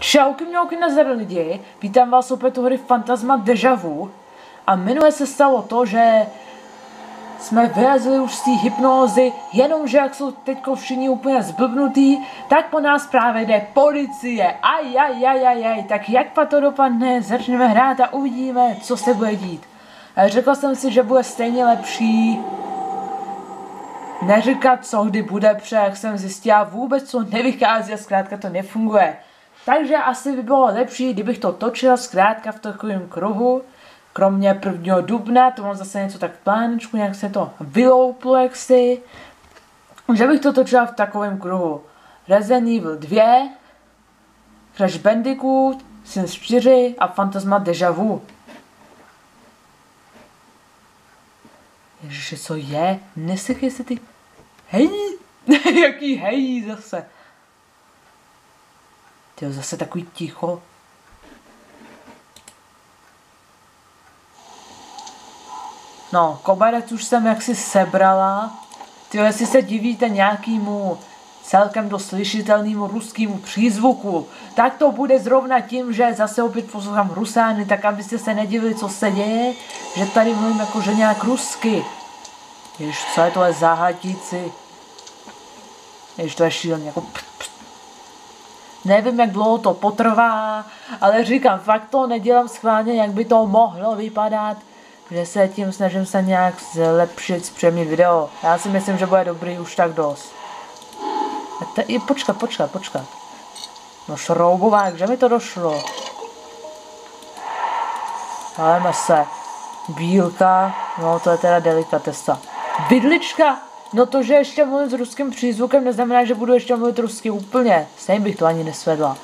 Čauky mňauky na lidi, vítám vás opět u hry Fantasma Deja Vu. A minule se stalo to, že jsme vylezli už z té hypnózy, jenomže jak jsou teďko všichni úplně zblbnutý, tak po nás právě jde policie. Aj, aj, aj, aj, aj. Tak jak to dopadne, začneme hrát a uvidíme, co se bude dít. A řekl jsem si, že bude stejně lepší neříkat, co kdy bude, protože jak jsem zjistila, vůbec co nevychází a zkrátka to nefunguje. Takže asi by bylo lepší, kdybych to točil zkrátka v takovém kruhu, kromě 1. dubna, to mám zase něco tak v plánečku, nějak se to vylouplo jaksi, že bych to točil v takovém kruhu. Resident Evil 2, Crash Bandicoot, Sims 4 a Fantasma Deja Vu. Ježiši, co je? Nesekej se ty... Hej! Jaký hej zase. Ty zase takový ticho. No, koberec už jsem jaksi sebrala. Ty jestli se divíte nějakýmu celkem doslyšitelnému ruskému přízvuku, tak to bude zrovna tím, že zase opět poslouchám rusány, tak abyste se nedivili, co se děje, že tady mluvím jako že nějak rusky. Jež, co je tohle záhadíci? Jež, to je šíleně, jako pst. Nevím, jak dlouho to potrvá, ale říkám, fakt to nedělám schválně, jak by to mohlo vypadat, že se tím snažím se nějak zlepšit, zpřemnit video. Já si myslím, že bude dobrý už tak dost. Te, i počkat, počkat, počkat. No šroubovák, že mi to došlo? Ale se. Bílka, no to je teda delikatesa. Vidlička, No to, že ještě mluvím s ruským přízvukem, neznamená, že budu ještě mluvit rusky úplně. Stejně bych to ani nesvedla.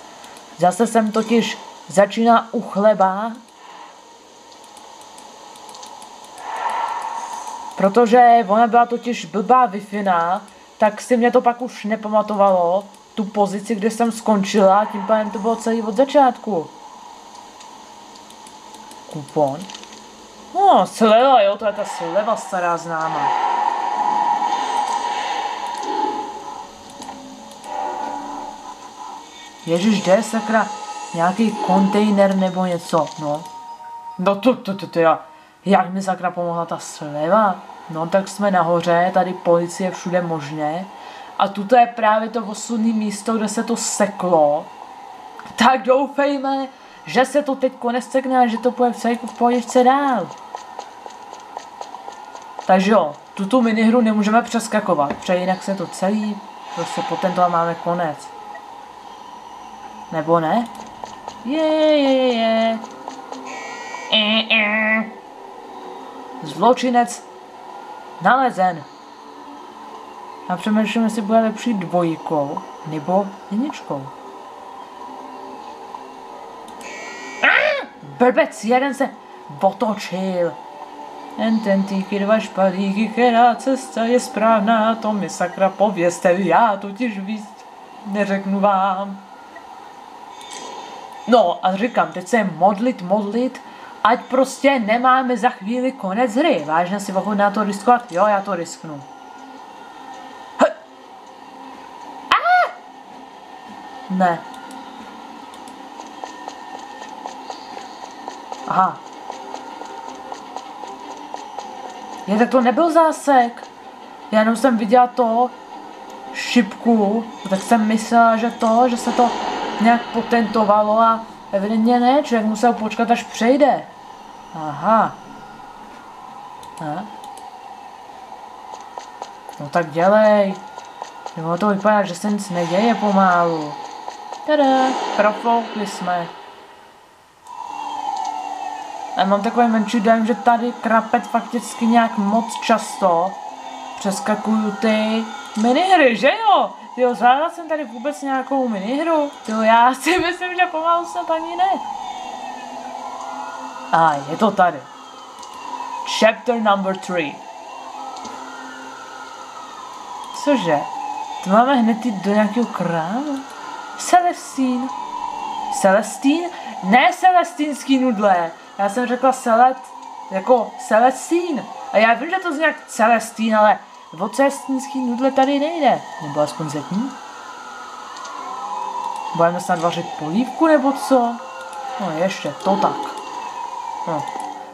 Zase jsem totiž začíná u chleba. Protože ona byla totiž blbá wi tak si mě to pak už nepamatovalo, tu pozici, kde jsem skončila, tím pádem to bylo celý od začátku. Kupon. No, sleva, jo, to je ta sleva stará známa. Ježíš, je sakra nějaký kontejner nebo něco, no. No to, to, to, to, já, jak mi sakra pomohla ta sleva? No tak jsme nahoře, tady policie všude možně. A tuto je právě to osudné místo, kde se to seklo. Tak doufejme, že se to teď nesekne a že to půjde v celé pojížďce dál. Takže jo, tuto minihru nemůžeme přeskakovat, protože jinak se to celý, prostě potom to máme konec. Nebo ne? Je, je, je. E, e. Zločinec nalezen. A přemýšlím, jestli bude lepší dvojkou nebo jedničkou. Blbec, jeden se otočil. Jen ten týky dva špalíky, která cesta je správná, to mi sakra pověste, já totiž víc neřeknu vám. No a říkám, teď se modlit, modlit, ať prostě nemáme za chvíli konec hry. Vážně si ochotná na to riskovat? Jo, já to risknu. Ne. Aha. Je, tak to nebyl zásek. Já jenom jsem viděla to šipku, tak jsem myslela, že to, že se to nějak potentovalo a evidentně ne, člověk musel počkat, až přejde. Aha. A? No tak dělej. Jo, to vypadá, že se nic neděje pomálu. Tada, profoukli jsme. A mám takový menší dojem, že tady krapet fakticky nějak moc často přeskakuju ty minihry, že jo? Jo, zvládla jsem tady vůbec nějakou minihru? Jo, já si myslím, že pomalu snad ani ne. A je to tady. Chapter number 3. Cože? To máme hned jít do nějakého krámu? Celestín. Celestín? Ne celestínský nudle. Já jsem řekla Celet, jako Celestín. A já vím, že to zní jak Celestín, ale o celestínský nudle tady nejde. Nebo aspoň zetní. Budeme snad vařit polívku nebo co? No ještě, to tak. No.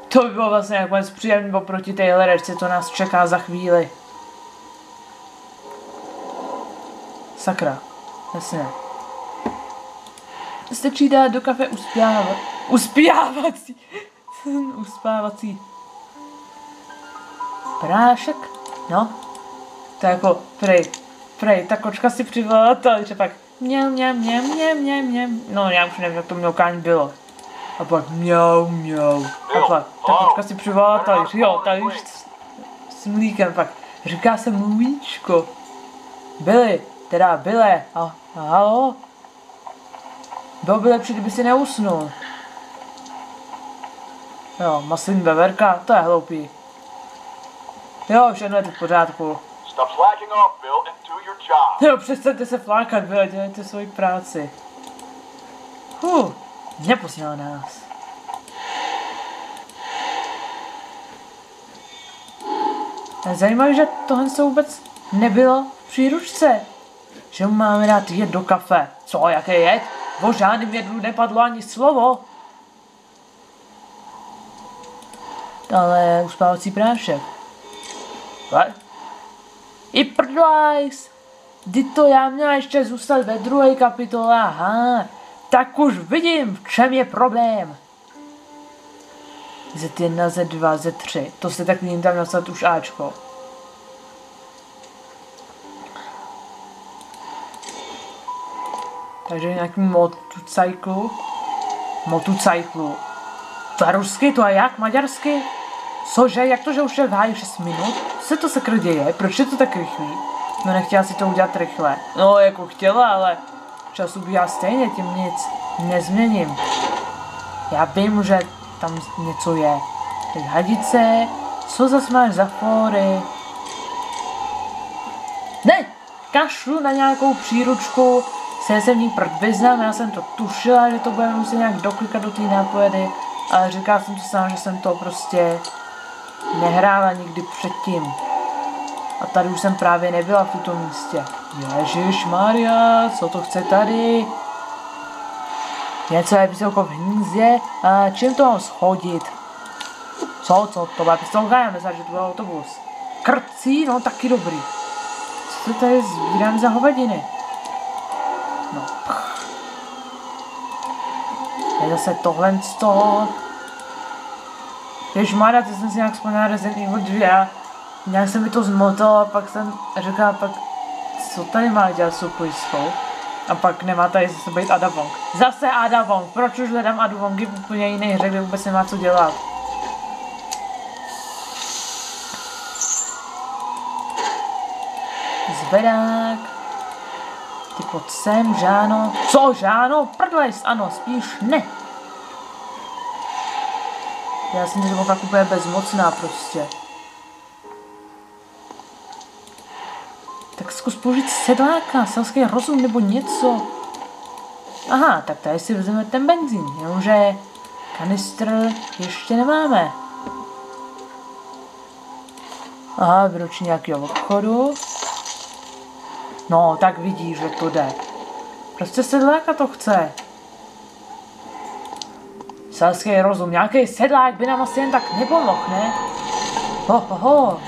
To by bylo vlastně nakonec příjemný oproti té lerečce, co nás čeká za chvíli. Sakra. Jasně. Stačí dát do kafe uspávat. Uspávací. uspávací. Prášek? No. To jako, prej, prej, ta kočka si přivolala talíře, pak mňam, mňam, mňam, mňam, mňam, mňam. No, já už nevím, jak to mňoukání bylo. A pak mňau, mňau. A pak ta kočka si přivolala talíř, jo, talíř s, s mlíkem, pak říká se mlíčko. Byli, teda byle, a, halo? Bylo by lepší, kdyby si neusnul. Jo, maslin beverka, to je hloupý. Jo, všechno je to v pořádku. Stop slacking off, Bill, and do your job. Jo, přestaňte se flákat, vy, dělejte svoji práci. Huh, neposněl nás. Zajímavé, že tohle se vůbec nebylo v příručce. Že mu máme dát jet do kafe. Co, jaké jet? O žádným jedlu nepadlo ani slovo. Ale uspávací prášek. What? I prdlajs! Kdy to já měla ještě zůstat ve druhé kapitole, aha. Tak už vidím, v čem je problém. Z1, Z2, Z3. To se tak jim tam napsat už Ačko. Takže nějaký motucyklu. Motucyklu. To je rusky, to je jak? Maďarsky? Cože, jak to, že už je v 6 minut? Co se to sakra děje? Proč je to tak rychlý? No nechtěla si to udělat rychle. No jako chtěla, ale čas ubíhá stejně, tím nic nezměním. Já vím, že tam něco je. Teď hadice, co zase máš za fóry? Ne, kašlu na nějakou příručku, se jsem ní prd vyznám, já jsem to tušila, že to bude muset nějak doklikat do té nápojedy, ale říkal jsem to sám, že jsem to prostě nehrála nikdy předtím. A tady už jsem právě nebyla v tuto místě. Ježíš Maria, co to chce tady? Něco je pistolko v hnízdě, a čím to mám schodit? Co, co, to byla pistolka, já myslím, že to byl autobus. Krcí, no taky dobrý. Co to tady sbírám za hovadiny? No. Je zase tohle z toho. Ježmarja, to jsem si nějak vzpomněla Resident Evil 2 nějak se mi to zmotalo a pak jsem říkal, pak co tady má dělat s pojistkou? A pak nemá tady zase být Ada Wong. Zase Ada Wong, proč už hledám Adu Wongy v úplně jiné hře, kde vůbec nemá co dělat? Zvedák. Ty pod sem, Žáno. Co, Žáno? Prdlejs, ano, spíš ne. Já si myslím, že fakt úplně bezmocná prostě. Tak zkus použít sedláka, selský rozum nebo něco. Aha, tak tady si vezmeme ten benzín, jenomže kanistr ještě nemáme. Aha, vyročí nějakého obchodu. No, tak vidíš, že to jde. Prostě sedláka to chce. Selský rozum, nějaký sedlák by nám asi jen tak nepomohl, ne? Ho, ho, ho.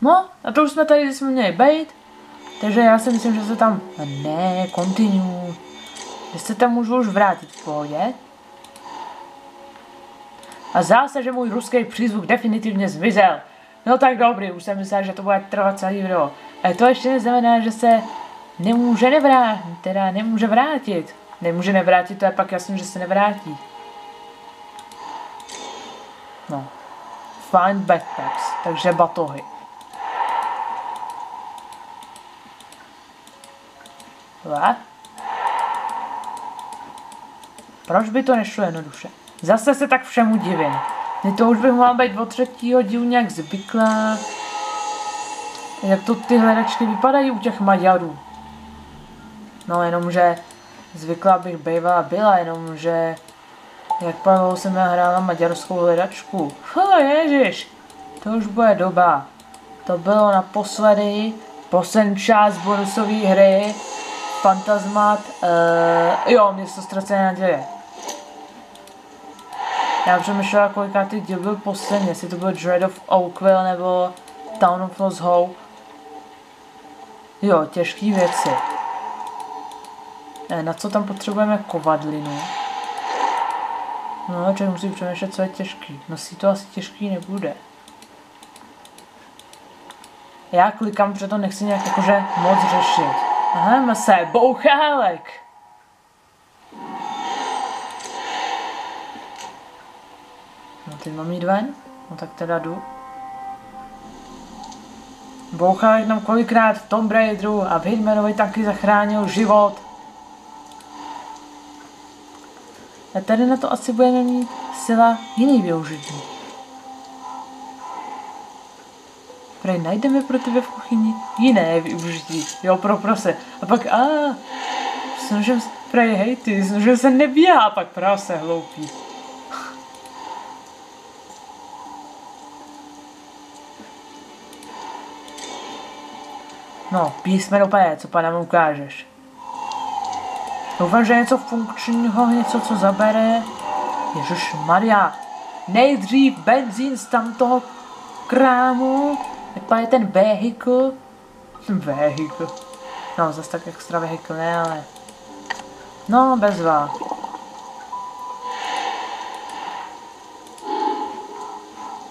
No, a to už jsme tady, jsme měli být. Takže já si myslím, že se tam... Ne, continue. Že se tam můžu už vrátit v pohodě. A zase, že můj ruský přízvuk definitivně zmizel. No tak dobrý, už jsem myslel, že to bude trvat celý video. Ale to ještě neznamená, že se nemůže nevrátit, teda nemůže vrátit. Nemůže nevrátit, to je pak jasný, že se nevrátí. No. Find backpacks, takže batohy. Le? Proč by to nešlo jednoduše? Zase se tak všemu divím. Mě to už by mohla být od třetího dílu nějak zvyklá. Jak to ty hledačky vypadají u těch Maďarů. No jenomže zvyklá bych bývala byla, jenomže jak Pavel jsem já hrála maďarskou hledačku. Fú, ježiš, to už bude doba. to bylo naposledy, poslední část bonusové hry, Fantasmat, uh, jo, město ztracené naděje. Já přemýšlela, koliká ty díl byl poslední, jestli to byl Dread of Oakville nebo Town of Lost Hope. Jo, těžké věci. Ne, na co tam potřebujeme kovadlinu? No, člověk musí přemýšlet, co je těžký. No si to asi těžký nebude. Já klikám, protože to nechci nějak jakože moc řešit. Aha, se, bouchálek. No teď mám jít ven? No tak teda jdu. Bouchálek nám kolikrát v Tomb Raideru a v Hitmanovi taky zachránil život. A tady na to asi budeme mít sila jiný využití. Prej najdeme pro tebe v kuchyni jiné využití. Jo, pro prose. A pak, a snažím se, prej, hej ty, snažím se nebíhá, a pak prase hloupý. No, písmeno P, co pana mu ukážeš? Doufám, že něco funkčního, něco, co zabere. Ježiš Maria, nejdřív benzín z tamtoho krámu, pak je ten vehikl. Vehikl. No, zase tak extra vehikl ne, ale... No, bezva.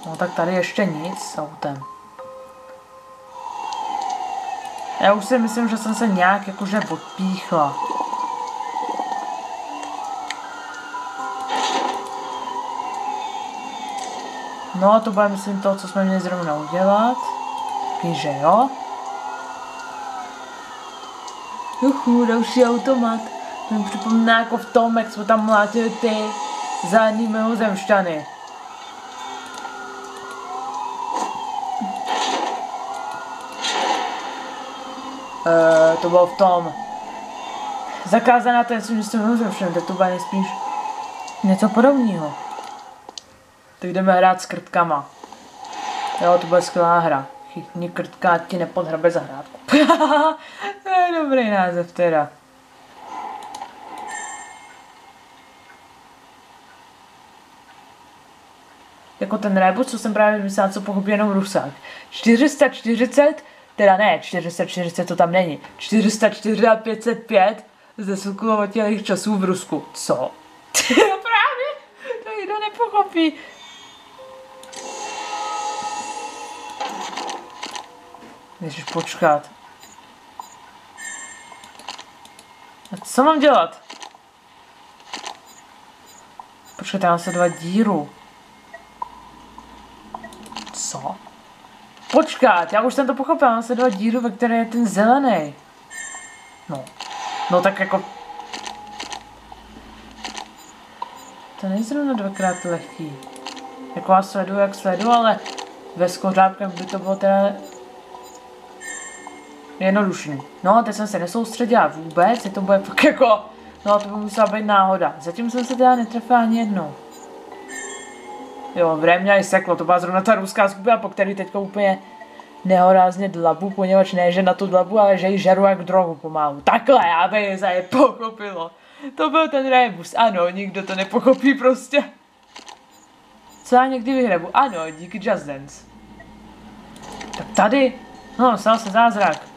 No tak tady ještě nic s autem. Já už si myslím, že jsem se nějak jakože odpíchla. No, to bude myslím to, co jsme měli zrovna udělat. Takže jo. Juchu, další automat. To mi připomíná jako v tom, jak jsme tam mlátili ty zadní mimozemšťany. Uh, to bylo v tom. Zakázaná ten svým mimozemšťan, tak to bude nejspíš něco podobného. Tak jdeme hrát s krtkama. Jo, to bude skvělá hra. Chytni krtka, ti nepodhrabe zahrádku. to je dobrý název teda. Jako ten rebus, co jsem právě myslel, co pochopil jenom Rusák. 440, teda ne, 440 to tam není. 404 a 505 ze sokulovatělých časů v Rusku. Co? právě, to nikdo nepochopí. Ježiš, počkat. A co mám dělat? Počkat, já mám sledovat díru. Co? Počkat, já už jsem to pochopil, já mám sledovat díru, ve které je ten zelený. No. No tak jako... To není zrovna dvakrát lehký. Jako já sleduju, jak sledu, ale ve skořápkách by to bylo teda jednodušný. No, teď jsem se nesoustředila vůbec, je to bude fakt jako, no to by musela být náhoda. Zatím jsem se teda netrefila ani jednou. Jo, vremňa i seklo, to byla zrovna ta ruská skupina, po který teďka úplně nehorázně dlabu, poněvadž ne, že na tu dlabu, ale že ji žeru jak drogu pomalu. Takhle, aby se je pochopilo. To byl ten rebus, ano, nikdo to nepochopí prostě. Co já někdy vyhrabu? Ano, díky Just Dance. Tak tady, no, stal se zázrak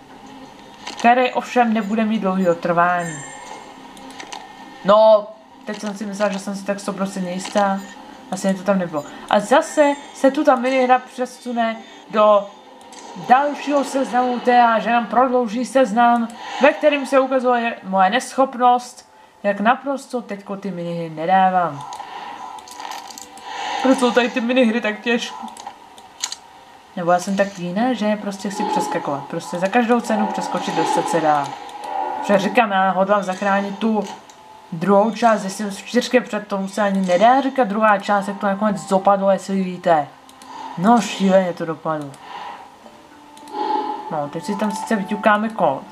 který ovšem nebude mít dlouhý trvání. No, teď jsem si myslela, že jsem si tak 100% jistá. Asi to tam nebylo. A zase se tu ta minihra přesune do dalšího seznamu, teda, že nám prodlouží seznam, ve kterým se ukazuje moje neschopnost, jak naprosto teďko ty minihry nedávám. Proč jsou tady ty minihry tak těžké? Nebo já jsem tak jiná, že prostě chci přeskakovat. Prostě za každou cenu přeskočit dostat se dá. Protože říkám, já hodlám zachránit tu druhou část, jestli jsem čtyřky před tomu se ani nedá říkat druhá část, jak to nakonec dopadlo, jestli víte. No šíleně to dopadlo. No, teď si tam sice vyťukáme kód.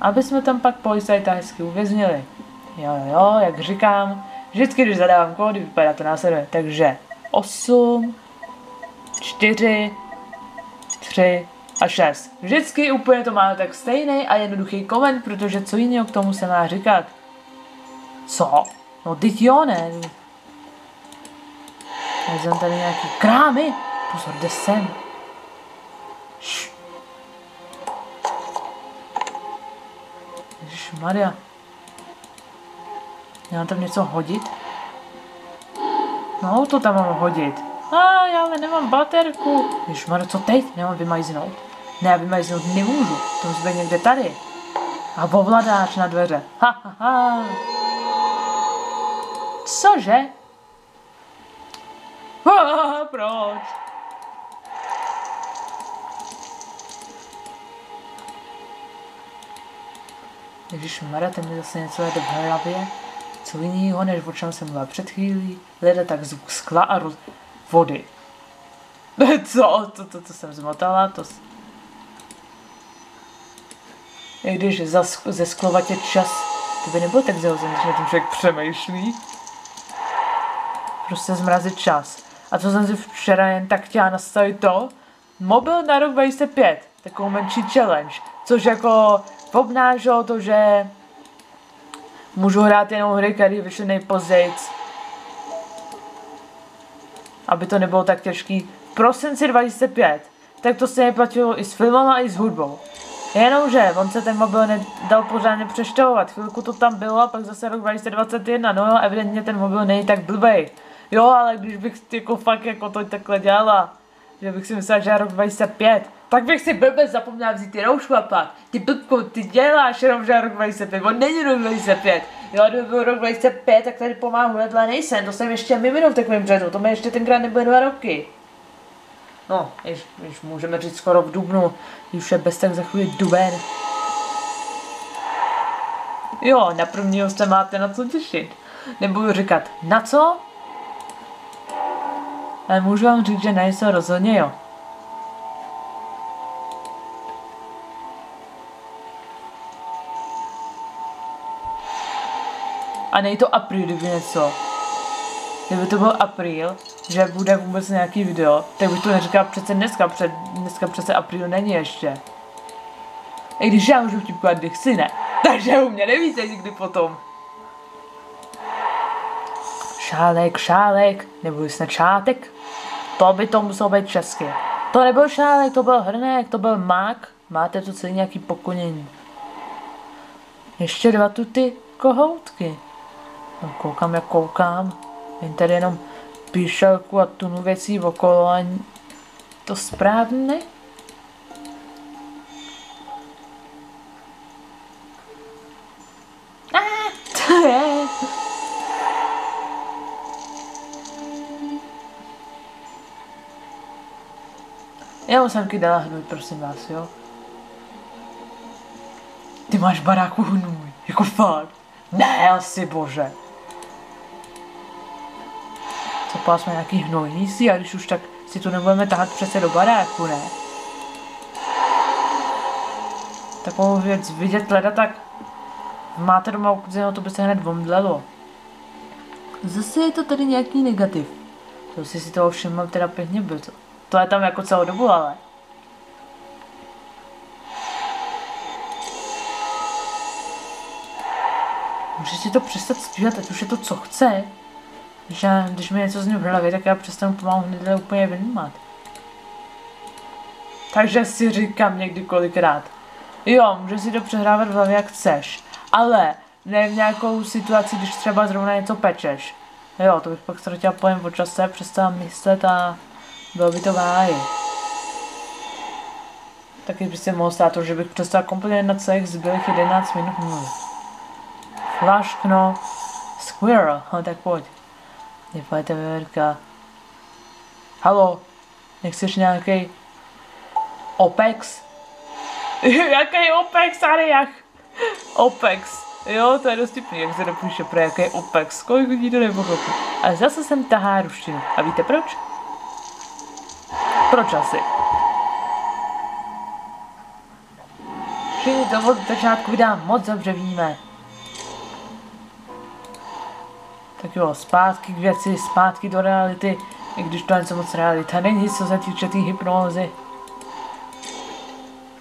Aby jsme tam pak policajta hezky uvěznili. Jo, jo, jo, jak říkám, vždycky, když zadávám kódy, vypadá to následuje. Takže 8, čtyři, tři a šest. Vždycky úplně to má tak stejný a jednoduchý koment, protože co jiného k tomu se má říkat? Co? No teď jo, ne? Jsem tady nějaký krámy. Pozor, jde sem. Šš. Maria. Já tam něco hodit? No, to tam mám hodit. A já ale nemám baterku. Maria, co teď? Nemám vymajznout. Ne, vymajznout nemůžu. To musí být někde tady. A ovladáč na dveře. Ha, ha, ha. Cože? Ha, proč? Ježíš Mara, ten mi zase něco jede v hlavě. Co jiného, než o čem jsem mluvila před chvílí. Lede tak zvuk skla a roz... vody. Co? To, to, to jsem zmotala, to... I když za, ze sklovatě čas, to by nebylo tak zahozený, když na tom člověk přemýšlí. Prostě zmrazit čas. A co jsem si včera jen tak chtěla nastavit to? Mobil na rok 25, takovou menší challenge, což jako obnášelo to, že můžu hrát jenom hry, které vyšly nejpozději. Aby to nebylo tak těžký. V prosinci 2005, tak to se neplatilo i s filmem a i s hudbou. Jenomže on se ten mobil nedal pořádně přeštahovat. Chvilku to tam bylo a pak zase rok 2021. No jo, evidentně ten mobil není tak blbej. Jo, ale když bych jako fakt jako to takhle dělala, že bych si myslela, že rok 25, tak bych si blbec zapomněla vzít ty roušku a pak. Ty blbku, ty děláš jenom, že rok 25, on není rok 25. Jo, kdyby byl rok 25, tak tady pomáhu ledla nejsem, to jsem ještě miminu v takovém březu, to mi ještě tenkrát nebyly dva roky. No, již, již můžeme říct skoro v dubnu, už je bez tak za chvíli duben. Jo, na prvního se máte na co těšit. Nebudu říkat na co, ale můžu vám říct, že nejsou rozhodně jo. A nej to apríl, kdyby něco. Kdyby to byl apríl, že bude vůbec nějaký video, tak bych to neříkal přece dneska, před, dneska přece apríl není ještě. I když já můžu vtipkovat, kdy chci, ne. Takže u mě nevíte nikdy potom. Šálek, šálek, nebo snad šátek. To by to muselo být česky. To nebyl šálek, to byl hrnek, to byl mák. Máte tu celý nějaký pokonění. Ještě dva tu ty kohoutky. No, koukám, jak koukám. Jen tady jenom píšelku a tunu věcí okolo a to správně? Ah, to je. Já jsem dala hnůj, prosím vás, jo? Ty máš baráku hnůj, jako fakt. Ne, asi bože. Pás jsme nějaký hnojníci a když už tak si to nebudeme tahat přece do baráku, ne? Takovou věc vidět leda, tak máte doma ukuzeno, to by se hned vomdlelo. Zase je to tady nějaký negativ. To si si toho všiml teda pěkně byl to. Je tam jako celou dobu, ale. Může si to přestat stíhat, ať už je to co chce. Když, já, když mi něco z v hlavě, tak já přestanu pomalu hned úplně vnímat. Takže si říkám někdy kolikrát. Jo, může si to přehrávat v hlavě jak chceš, ale ne v nějakou situaci, když třeba zrovna něco pečeš. Jo, to bych pak ztratila pojem o čase, přestala myslet a bylo by to váj. Taky by se mohlo stát to, že bych přestal kompletně na celých zbylých 11 minut mluvit. Flaškno. Squirrel, no tak pojď. Nepojďte Verka. Halo, nechceš nějaký OPEX? jaký OPEX, jak? OPEX. Jo, to je dost tipný, jak se dopíše pro jaký OPEX. Kolik lidí to nepochopí. A zase jsem tahá ruštinu. A víte proč? Proč asi? Všichni to od začátku videa moc dobře víme. Tak jo, zpátky k věci, zpátky do reality, i když to něco moc realita není, co se týče té hypnózy.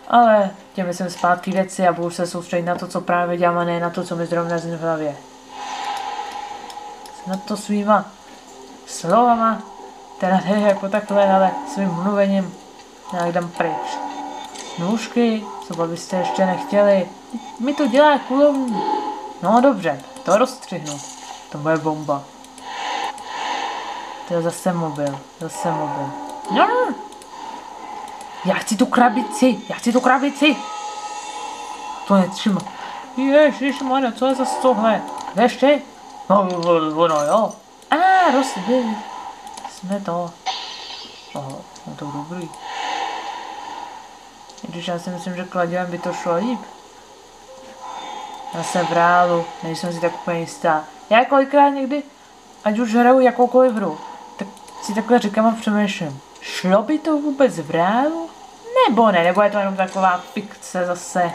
Ale těmi jsem zpátky věci a budu se soustředit na to, co právě dělám a ne na to, co mi zrovna zní v hlavě. Na to svýma slovama, teda ne jako takhle, ale svým mluvením nějak dám pryč. Nůžky, co byste ještě nechtěli? Mi to dělá kulovní. No dobře, to rozstřihnu. To bude bomba. To je zase mobil, zase mobil. No! Já chci tu krabici, já chci tu krabici. To netřima. Ježišmarja, co je zase tohle? Ještě? No, ono jo. A, ah, jsme to. Oho, no to dobrý. Když já si myslím, že kladivem by to šlo líp. Jsem v reálu, nejsem si tak úplně jistá. Já kolikrát někdy, ať už hraju jakoukoliv hru, tak si takhle říkám a přemýšlím. Šlo by to vůbec v reálu? Nebo ne, nebo je to jenom taková fikce zase.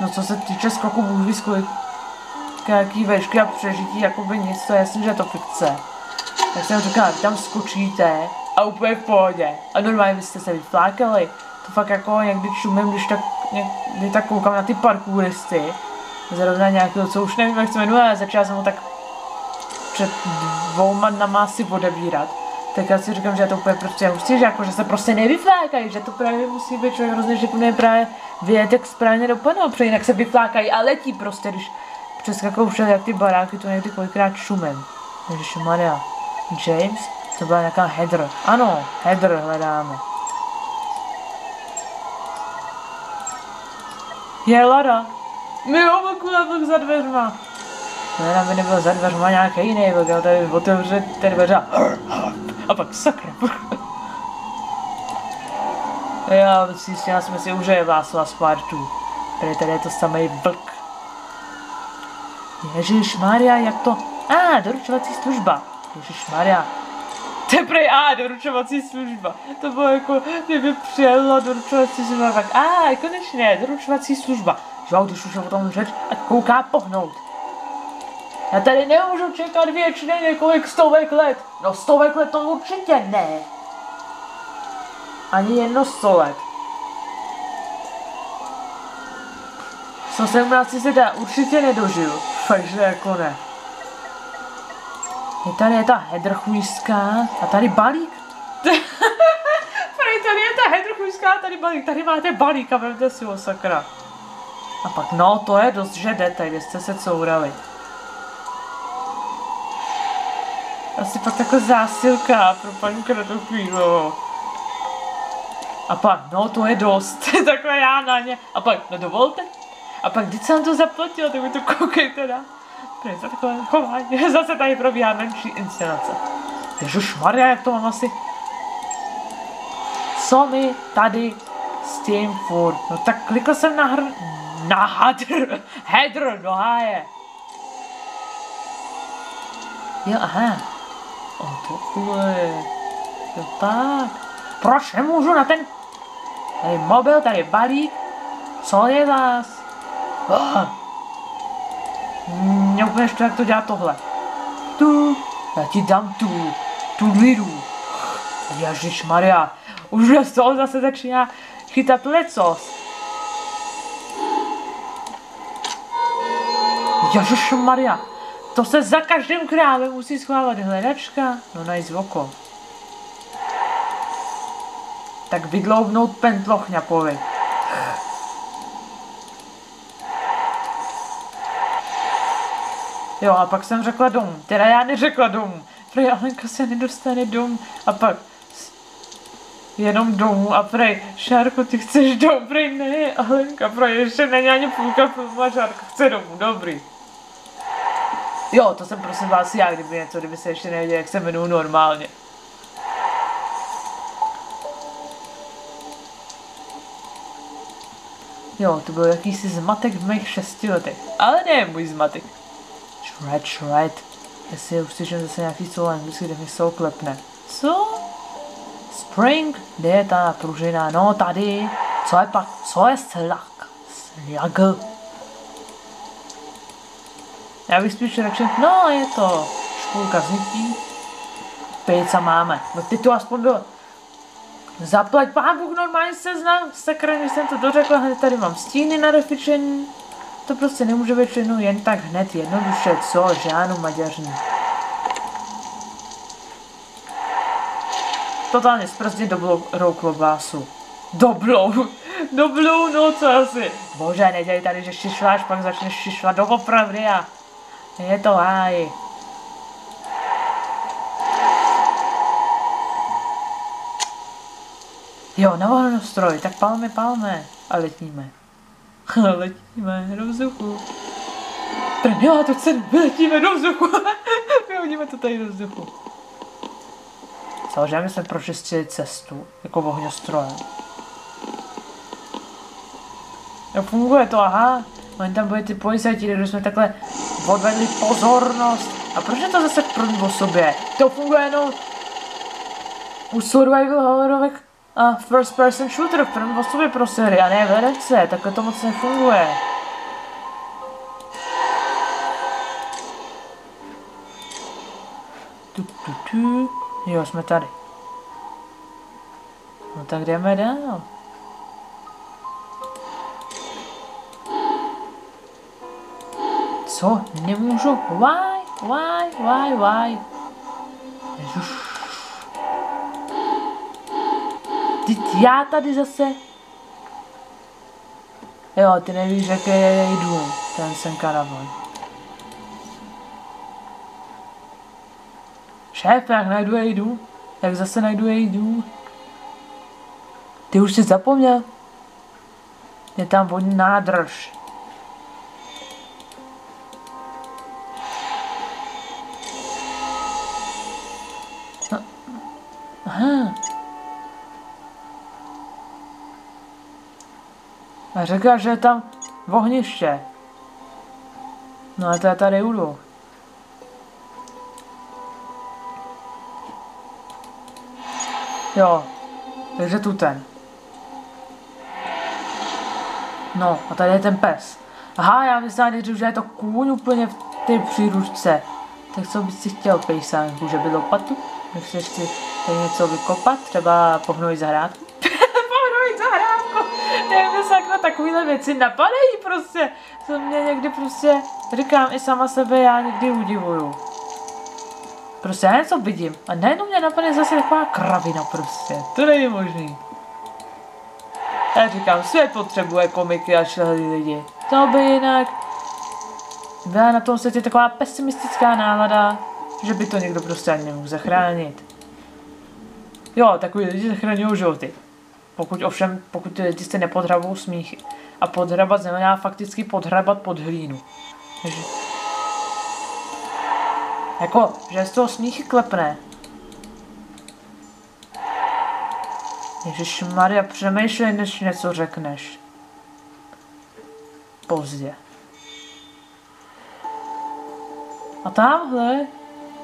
No co se týče skoku bůh ví jaký vešky a přežití, jakoby nic, to je jasný, že je to fikce. Tak jsem říkal, tam skočíte a úplně v pohodě. A normálně byste se vyflákali. To fakt jako někdy čumím, když tak, někdy tak koukám na ty parkouristy. Zrovna nějakého, co už nevím, jak se jmenuje, ale začal jsem ho tak před dvouma dnama asi odebírat. Tak já si říkám, že to úplně prostě hustý, že, jako, že se prostě nevyflákají, že to právě musí být člověk hrozně šikovný právě vědět, jak správně dopadnou, protože jinak se vyflákají a letí prostě, když přeskakují všel jak ty baráky, to někdy kolikrát šumem. Takže Maria. James? To byla nějaká header. Ano, header hledáme. Je Lara. My ho byl za dveřma. Ne, by nebyl za dveřma nějaký jiný, tak já tady otevře ty dveře a pak sakra. Já si já jsme si užije vás a Spartu. Tady tady je to samý vlk. Ježíš Maria, jak to? A, ah, doručovací služba. Ježíš Maria. Teprve a doručovací služba. To bylo jako, kdyby přijela doručovací služba, tak a konečně, doručovací služba. Jo, když už o tom řeč, ať kouká pohnout. Já tady nemůžu čekat věčně několik stovek let. No stovek let to určitě ne. Ani jedno sto let. 117 se dá určitě nedožil. Takže jako ne. Je tady je ta hedrchujská a tady balík. tady je ta hedrchujská a tady balík. Tady máte balík a vemte si ho sakra. A pak no, to je dost, že jdete, kde jste se courali. Asi pak taková zásilka pro paní Kratochvílovou. A pak, no to je dost, takhle já na ně. A pak, no dovolte. A pak, když jsem to zaplatil, tak mi to koukejte na. Proč to takové chování? Zase tady probíhá menší inscenace. Maria, jak to mám asi? Co mi tady s tím furt? No tak klikl jsem na hr... Na hadr. Hedr, no háje. Jo, aha. O, tohle. Jo, tak. Proč nemůžu na ten... Tady mobil, tady balík. Co je vás? Oh. Mě úplně jak to dělá tohle. Tu, já ti dám tu, tu lidu. Ježíš Maria, už z toho zase začíná chytat lecos. Ježíš Maria, to se za každým krávem musí schovávat hledačka. No najít oko. Tak vydloubnout pentloch Jo, a pak jsem řekla dom. Teda já neřekla dom. Prej Alenka se nedostane dom. A pak jenom domů a prej, Šárko, ty chceš dom? Prej, ne, Alenka, prej, ještě není ani půlka filmu a Šárko chce domů, dobrý. Jo, to jsem prosím vás já, kdyby něco, kdyby se ještě nevěděl, jak se jmenuju normálně. Jo, to byl jakýsi zmatek v mých šesti letech. Ale ne můj zmatek. Shred, shred. Jestli už slyším zase nějaký slovo anglicky, kde mi jsou klepne. Co? Spring? Kde je ta pružina? No tady. Co je pak? Co je slak? Slug. Já bych spíš řekl, no je to špůlka znití, pejca máme. No ty to aspoň do Zaplať pán Bůh, normálně se znám, sakra, než jsem to dořekla, hned tady mám stíny na refičení. To prostě nemůže být všechno jen tak hned jednoduše, co, žánu maďařní. Totálně sprostě dobrou klobásu. Dobrou, dobrou, no co asi. Bože, nedělej tady, že šišláš, pak začneš šišlat doopravdy a je to háj. Jo, na stroj, tak palme, palme a letíme. Letíme do vzduchu. Nemá to cenu, letíme do vzduchu. Vyhodíme to tady do vzduchu. Samozřejmě jsme prošli cestu, jako ohňostrojem. Jo, funguje to, aha. Oni tam byli ty policajti, kde jsme takhle odvedli pozornost. A proč je to zase první o sobě? To funguje jenom u survival hororovek a first person shooter v první osobě pro sérii a ne v RC, takhle to moc nefunguje. Tu, tu, tu. Jo, jsme tady. No tak jdeme dál. Co? Nemůžu? Why? Why? Why? Why? Teď já tady zase. Jo, ty nevíš, jaké jdu, ten jsem karavan. Šéf, jak najdu jdu? Jak zase najdu jdu? Ty už jsi zapomněl? Je tam vodní nádrž. Řekla, že je tam ohniště. No a to je tady u Jo, takže tu ten. No, a tady je ten pes. Aha, já myslím, že je to kůň úplně v té příručce. Tak co bys si chtěl, pejsánku, že by lopatu? Nechceš si tady něco vykopat? Třeba pohnojit zahrádku? Sakra takovýhle věci napadají prostě. To mě někdy prostě, říkám i sama sebe, já někdy udivuju. Prostě já něco vidím a najednou mě napadne zase taková kravina prostě. To není možný. Já říkám, svět potřebuje komiky a šlehlý lidi. To by jinak byla na tom světě taková pesimistická nálada, že by to někdo prostě ani nemohl zachránit. Jo, takový lidi zachraňují životy. Pokud ovšem, pokud ty lidi se nepodhrabou smíchy. A podhrabat znamená fakticky podhrabat pod hlínu. Takže... Jako, že z toho smíchy klepne. Ježíš Maria, přemýšlej, než něco řekneš. Pozdě. A tamhle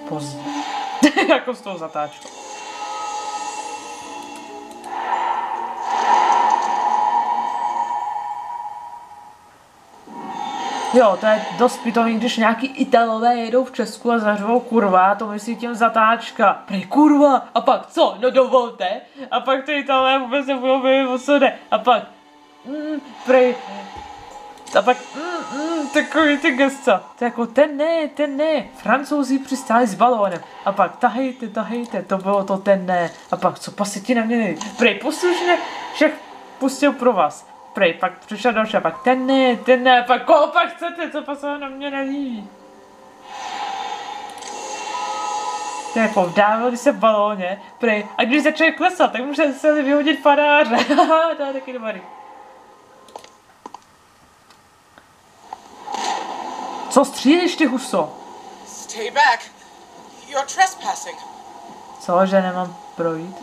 pozdě. jako s tou zatáčkou. Jo, to je dost pitomý, když nějaký Italové jedou v Česku a zařvou kurva, to myslí tím zatáčka. Prej kurva, a pak co? No dovolte. A pak ty Italové vůbec nebudou vědět, o co jde. A pak, mm, prej, a pak, mm, mm, takový ty gesta. To jako, ten ne, ten ne. Francouzi přistáli s balónem. A pak, tahejte, tahejte, to bylo to ten ne. A pak, co paseti na mě Prej, poslušně, všech pustil pro vás. Prej, pak přišel další, a pak ten ne, ten ne, pak koho pak chcete, co pasuje na mě nelíbí. To je jako vdávali se v balóně, prej, a když začali klesat, tak může se vyhodit faráře, to je taky dobrý. Co střílíš ty huso? Stay back. You're trespassing. Co, že nemám projít?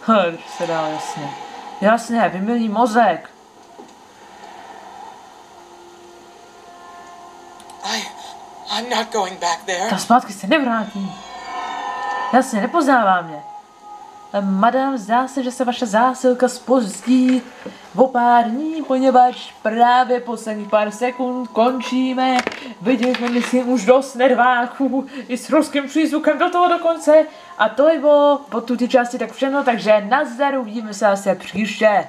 Hrš se dá jasně. Jasně, vymilní mozek. I, I'm not going back there. Ta zpátky se nevrátí. Jasně, nepoznává mě. Madam, zdá se, že se vaše zásilka spozdí o pár dní, poněvadž právě posledních pár sekund končíme. Viděli myslím, už dost nerváků i s ruským přízvukem do toho dokonce. A to je bylo po tuto části tak všechno, takže nazdar, uvidíme se asi příště.